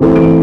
you.